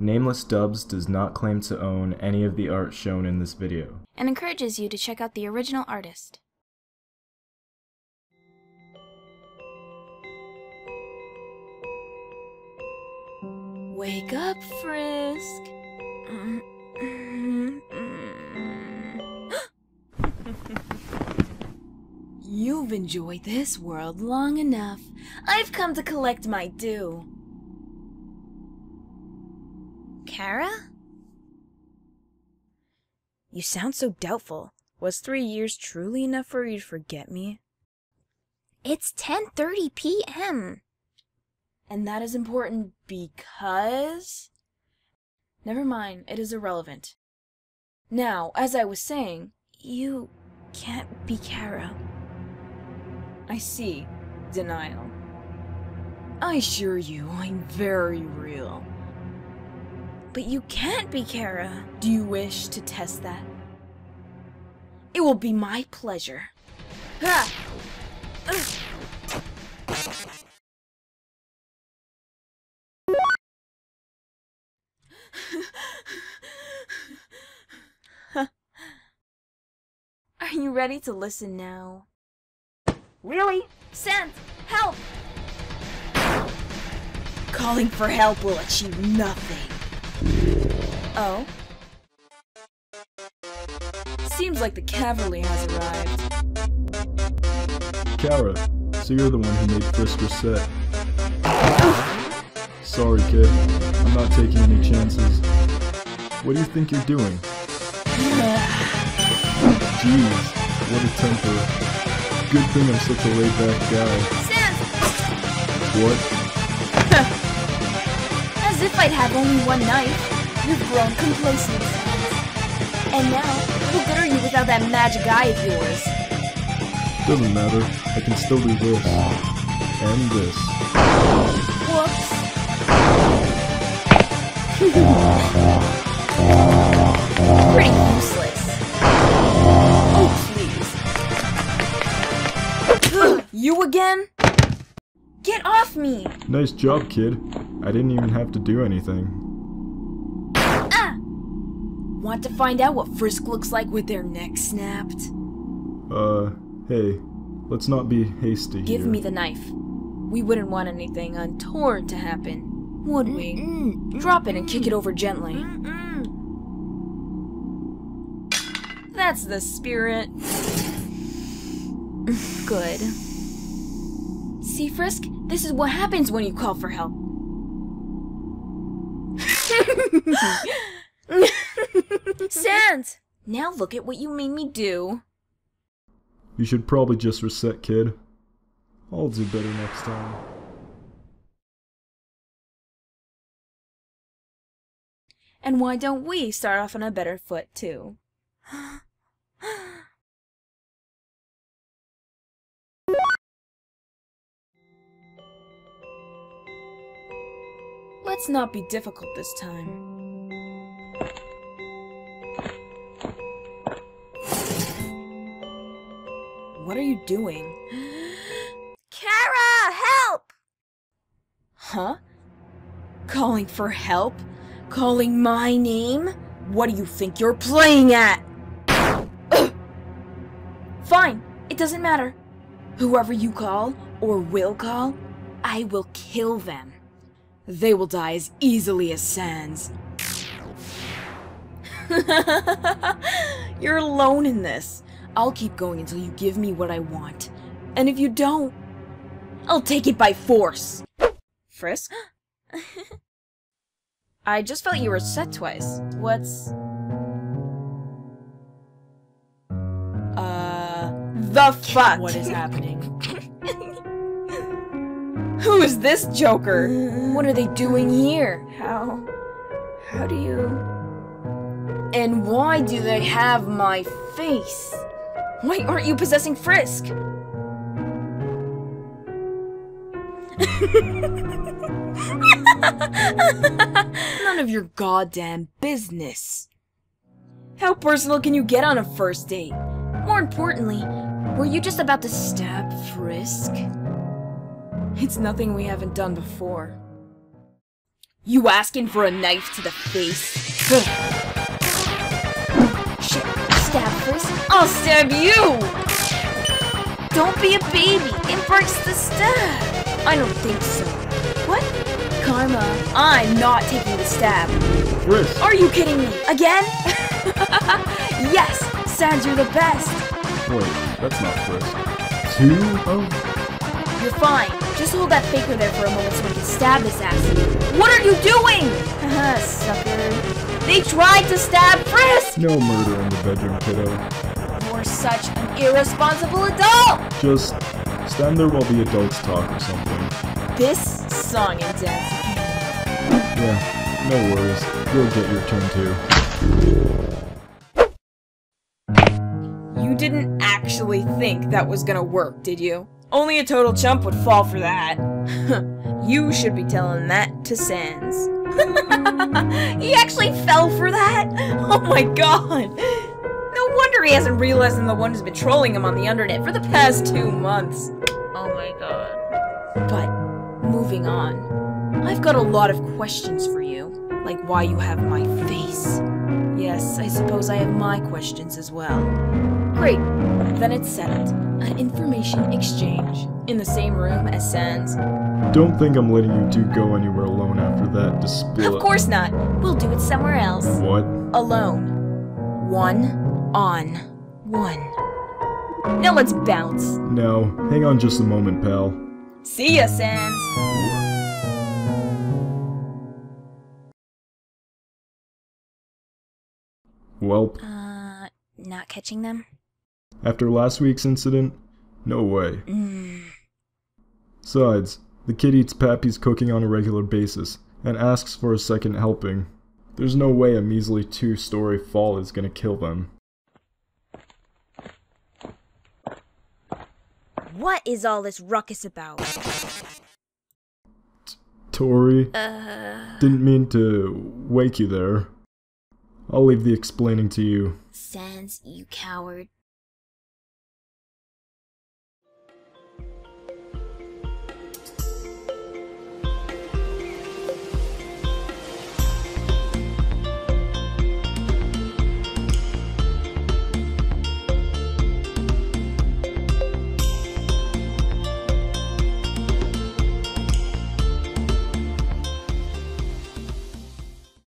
Nameless Dubs does not claim to own any of the art shown in this video. and encourages you to check out the original artist. Wake up, Frisk. You've enjoyed this world long enough. I've come to collect my due. Chara? You sound so doubtful. Was three years truly enough for you to forget me? It's 10.30 p.m. And that is important because... Never mind, it is irrelevant. Now, as I was saying, you can't be Chara. I see. Denial. I assure you, I'm very real. But you can't be Chara. Do you wish to test that? It will be my pleasure. Ha! Are you ready to listen now? Really? Sans! Help! Calling for help will achieve nothing. Oh? Seems like the cavalry has arrived. Chara, so you're the one who made Frisk reset. Sorry, kid. I'm not taking any chances. What do you think you're doing? Jeez, what a temper. Good thing I'm such a laid-back guy. Sans! What? I'd have only one knife. You've grown complacent. And now, who good are you without that magic eye of yours? Doesn't matter. I can still do this. And this. Whoops. Pretty useless. Oh, please. you again? Get off me! Nice job, kid. I didn't even have to do anything. Ah! Want to find out what Frisk looks like with their neck snapped? Uh, hey. Let's not be hasty Give here. me the knife. We wouldn't want anything untoward to happen, would we? Drop it and kick it over gently. That's the spirit. Good. See, Frisk? This is what happens when you call for help. Sans! Now look at what you made me do. You should probably just reset, kid. I'll do better next time. And why don't we start off on a better foot, too? Let's not be difficult this time. What are you doing? Chara, help! Huh? Calling for help? Calling my name? What do you think you're playing at? Fine, it doesn't matter. Whoever you call, or will call, I will kill them. They will die as easily as Sans. You're alone in this. I'll keep going until you give me what I want. And if you don't, I'll take it by force. Frisk? I just felt you were set twice. What's... Uh... The fuck? What is happening? Who is this joker? What are they doing here? How... How do you... And why do they have my face? Why aren't you possessing Frisk? None of your goddamn business. How personal can you get on a first date? More importantly, were you just about to stab Frisk? It's nothing we haven't done before. You asking for a knife to the face? Shit, stab first. I'll stab you! Don't be a baby. It breaks the stab. I don't think so. What? Karma. I'm not taking the stab. Frisk! Are you kidding me? Again? yes! Sans, you're the best! Wait, that's not Frisk. Two? Oh, You're fine. Just hold that faker there for a moment so I can stab this ass. What are you doing? Haha, sucker. They tried to stab Frisk! no murder in the bedroom, kiddo. You're such an irresponsible adult! Just stand there while the adults talk or something. This song and dance. Yeah, no worries. You'll get your turn too. You didn't actually think that was gonna work, did you? Only a total chump would fall for that. you should be telling that to Sans. he actually fell for that? Oh my god! No wonder he hasn't realized I'm the one who's been trolling him on the internet for the past two months. Oh my god. But, moving on. I've got a lot of questions for you. Like why you have my face. Yes, I suppose I have my questions as well. Great. Then it's settled. An information exchange. In the same room as Sans. Don't think I'm letting you two go anywhere alone after that display. Of course not. We'll do it somewhere else. What? Alone. One on one. Now let's bounce. No, hang on just a moment, pal. See ya, Sans. Welp, Uh, not catching them? After last week's incident? No way. Besides, the kid eats Pappy's cooking on a regular basis and asks for a second helping. There's no way a measly two story fall is gonna kill them. What is all this ruckus about? Tori, Uh, didn't mean to wake you there. I'll leave the explaining to you. Sans, you coward.